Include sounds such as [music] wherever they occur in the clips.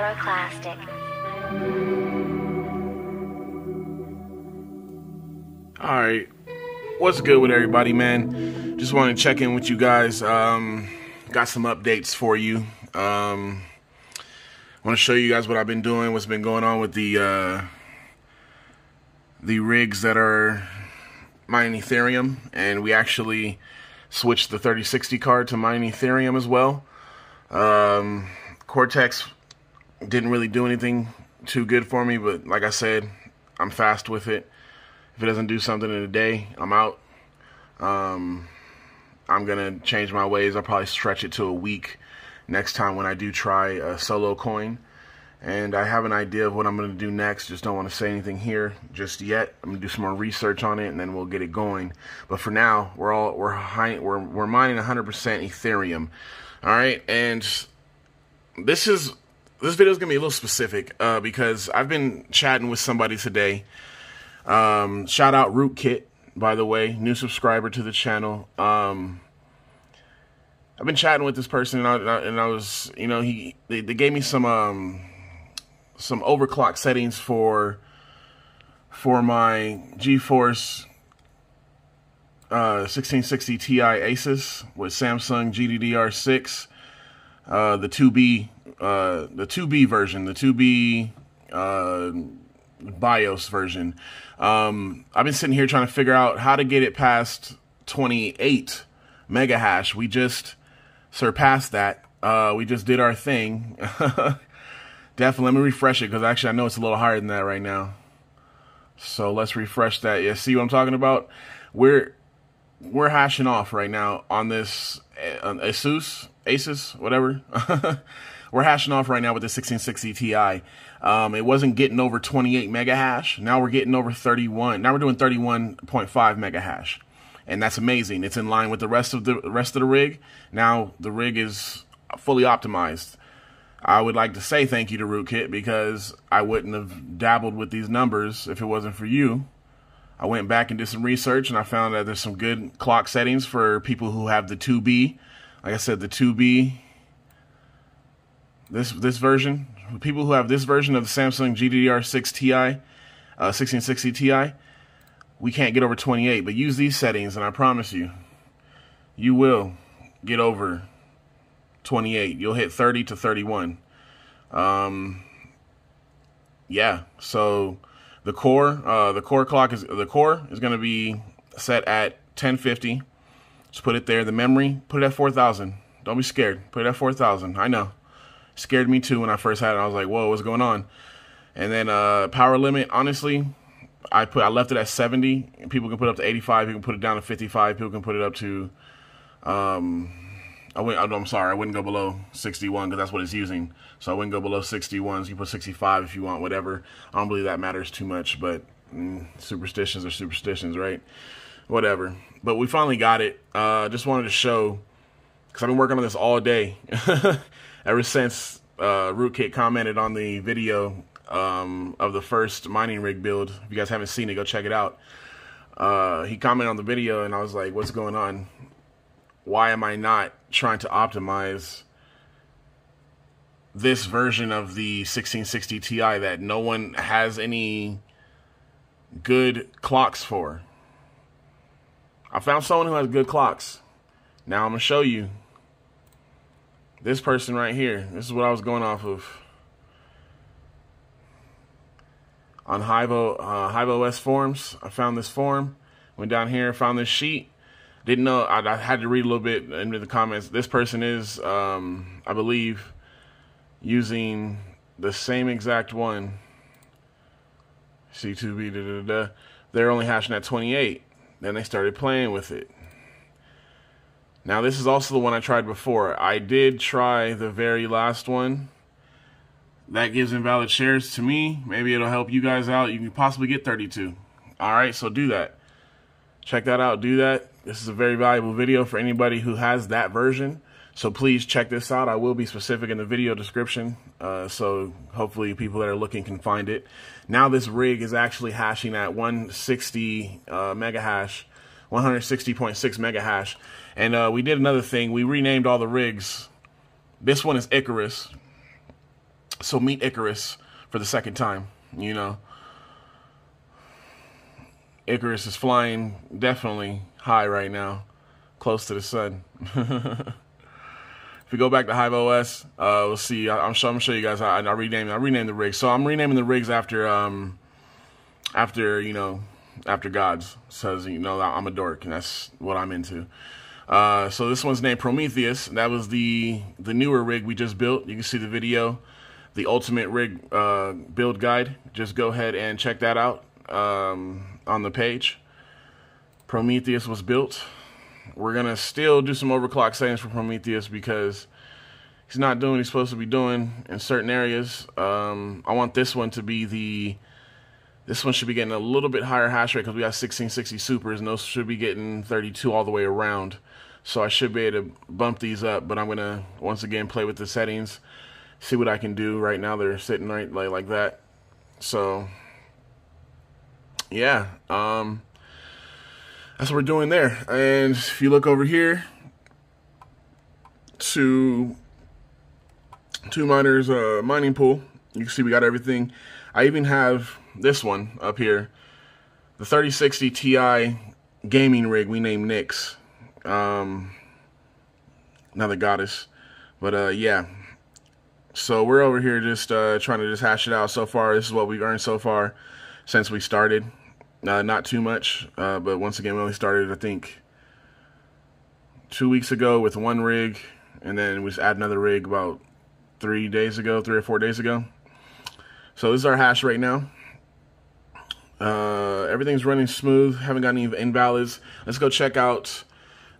Pyroclastic. All right. What's good with everybody, man? Just want to check in with you guys. Um, got some updates for you. Um, I want to show you guys what I've been doing, what's been going on with the uh, the rigs that are mining Ethereum, and we actually switched the 3060 card to mining Ethereum as well. Um, Cortex didn't really do anything too good for me, but like I said, I'm fast with it. If it doesn't do something in a day, I'm out. Um, I'm gonna change my ways. I'll probably stretch it to a week next time when I do try a solo coin. And I have an idea of what I'm gonna do next. Just don't want to say anything here just yet. I'm gonna do some more research on it, and then we'll get it going. But for now, we're all we're high, we're we're mining 100% Ethereum. All right, and this is this video is gonna be a little specific uh, because I've been chatting with somebody today. Um, shout out Rootkit, by the way, new subscriber to the channel. Um, I've been chatting with this person, and I, and I was, you know, he they, they gave me some um, some overclock settings for for my GeForce uh, 1660 Ti Asus with Samsung GDDR6, uh, the 2B, uh, the 2B version, the 2B uh, BIOS version. Um, I've been sitting here trying to figure out how to get it past 28 mega hash. We just surpassed that. Uh, we just did our thing. [laughs] Definitely, let me refresh it because actually I know it's a little higher than that right now. So let's refresh that. Yeah, see what I'm talking about? We're we're hashing off right now on this uh, Asus, Asus, whatever. [laughs] we're hashing off right now with the 1660 Ti. Um, it wasn't getting over 28 mega hash. Now we're getting over 31. Now we're doing 31.5 mega hash, and that's amazing. It's in line with the rest of the rest of the rig. Now the rig is fully optimized. I would like to say thank you to Rootkit because I wouldn't have dabbled with these numbers if it wasn't for you. I went back and did some research and I found that there's some good clock settings for people who have the 2B. Like I said, the 2B, this this version, people who have this version of the Samsung GDDR6 Ti, uh, 1660 Ti, we can't get over 28. But use these settings and I promise you, you will get over 28. You'll hit 30 to 31. Um, yeah, so the core, uh, the core clock is the core is going to be set at 1050. Just put it there. The memory, put it at 4000. Don't be scared. Put it at 4000. I know. Scared me too when I first had it. I was like, "Whoa, what's going on?" And then uh, power limit, honestly, I put I left it at 70. People can put it up to 85. You can put it down to 55. People can put it up to um, I went. I'm sorry. I wouldn't go below 61 because that's what it's using. So I wouldn't go below 61. So you put 65 if you want, whatever. I don't believe that matters too much, but mm, superstitions are superstitions, right? Whatever. But we finally got it. Uh, just wanted to show because I've been working on this all day [laughs] ever since uh, Rootkit commented on the video um, of the first mining rig build. If you guys haven't seen it, go check it out. Uh, he commented on the video, and I was like, "What's going on? Why am I not trying to optimize this version of the 1660 Ti that no one has any good clocks for. I found someone who has good clocks. Now I'm to show you this person right here. This is what I was going off of. On Hivo, uh, Hive OS forums, I found this form. Went down here, found this sheet didn't know. I, I, had to read a little bit into the comments. This person is, um, I believe, using the same exact one. C2B, da, da, da. They're only hashing at 28. Then they started playing with it. Now, this is also the one I tried before. I did try the very last one. That gives invalid shares to me. Maybe it'll help you guys out. You can possibly get 32. All right, so do that. Check that out. Do that. This is a very valuable video for anybody who has that version. So please check this out. I will be specific in the video description. Uh, so hopefully people that are looking can find it. Now this rig is actually hashing at 160 uh, mega hash, 160.6 mega hash. And uh, we did another thing. We renamed all the rigs. This one is Icarus. So meet Icarus for the second time, you know. Icarus is flying definitely high right now, close to the sun. [laughs] if we go back to Hive OS, uh, we'll see. I, am sure I'm show you guys. I, I renamed I renamed the rigs. So I'm renaming the rigs after um after you know after gods says you know I'm a dork and that's what I'm into. Uh, so this one's named Prometheus. That was the the newer rig we just built. You can see the video, the ultimate rig uh, build guide. Just go ahead and check that out um, on the page. Prometheus was built. We're gonna still do some overclock settings for Prometheus because he's not doing what he's supposed to be doing in certain areas. Um, I want this one to be the this one should be getting a little bit higher hash rate because we have 1660 supers and those should be getting 32 all the way around. So I should be able to bump these up, but I'm to, once again, play with the settings, see what I can do. Right now they're sitting right like, like that. So, yeah, um, that's what we're doing there. And if you look over here to 2Miners uh, mining pool, you can see we got everything. I even have this one up here, the 3060 Ti gaming rig we named Nyx. Um, another goddess. But uh, yeah. So we're over here just uh, trying to just hash it out so far. This is what we've earned so far since we started. Uh, not too much, uh, but once again, we only started, I think, two weeks ago with one rig, and then we just add another rig about three days ago, three or four days ago. So this is our hash right now. Uh, everything's running smooth. Haven't got any invalids. Let's go check out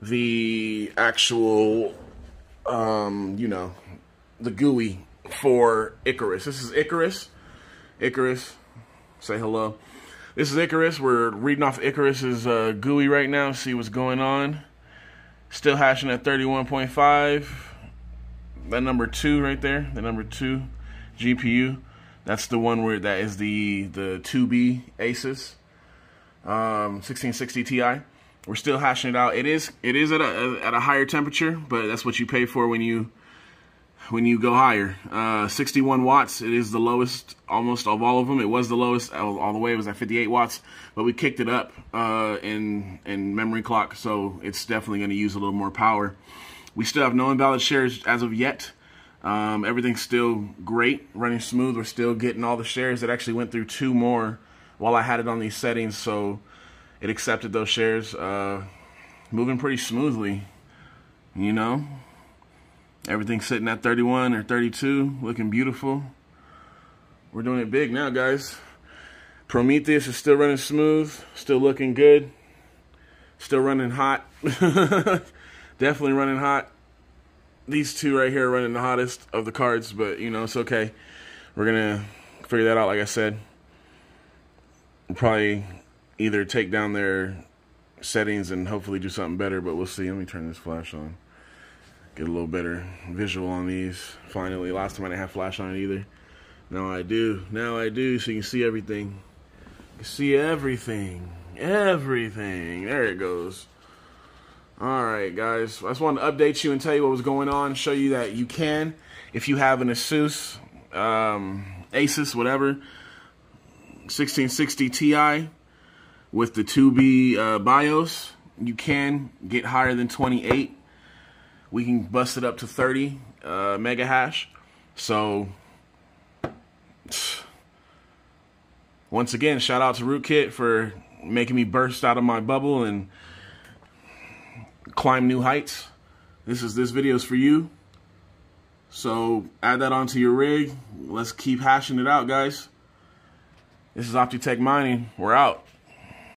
the actual, um, you know, the GUI for Icarus. This is Icarus. Icarus, say hello. This is Icarus. We're reading off Icarus's uh, GUI right now. See what's going on. Still hashing at 31.5. That number two right there. The number two GPU. That's the one where that is the the 2B Asus um, 1660 Ti. We're still hashing it out. It is it is at a at a higher temperature, but that's what you pay for when you when you go higher. Uh, 61 watts. It is the lowest almost of all of them. It was the lowest all, the way. It was at 58 watts, but we kicked it up uh, in in memory clock, so it's definitely going to use a little more power. We still have no invalid shares as of yet. Um, everything's still great, running smooth. We're still getting all the shares. It actually went through two more while I had it on these settings, so it accepted those shares. Uh, moving pretty smoothly, you know. Everything's sitting at 31 or 32, looking beautiful. We're doing it big now, guys. Prometheus is still running smooth, still looking good, still running hot. [laughs] Definitely running hot these two right here are running the hottest of the cards, but you know, it's okay. We're gonna figure that out, like I said. We'll probably either take down their settings and hopefully do something better, but we'll see. Let me turn this flash on. Get a little better visual on these. Finally, last time I didn't have flash on it either. Now I do. Now I do, so you can see everything. You see everything. Everything. There it goes. All right, guys. I just wanted to update you and tell you what was going on, show you that you can, if you have an Asus, um, Asus, whatever, 1660 Ti with the 2B uh, BIOS, you can get higher than 28. We can bust it up to 30 uh, mega hash. So, once again, shout out to Rootkit for making me burst out of my bubble and climb new heights. This is this video is for you. So add that onto your rig. Let's keep hashing it out, guys. This is OptiTech Mining. We're out.